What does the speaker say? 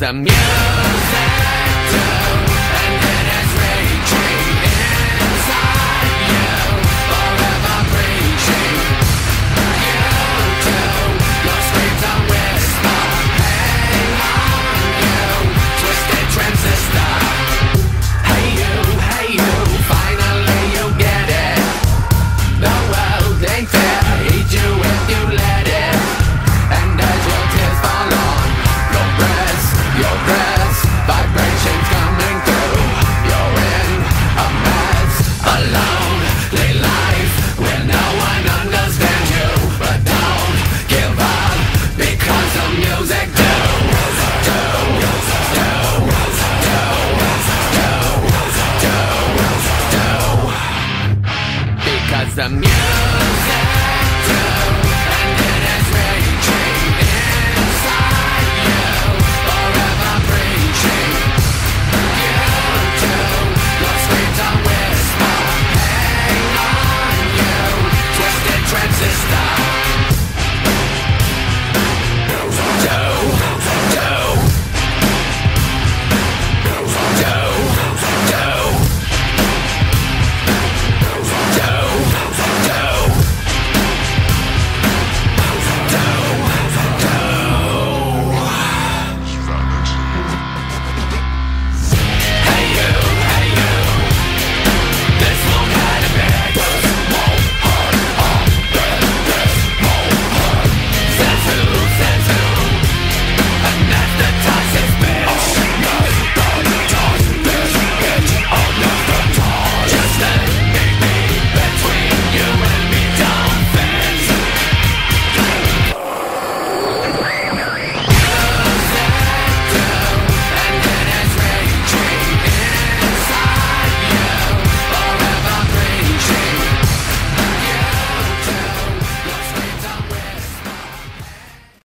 the music también.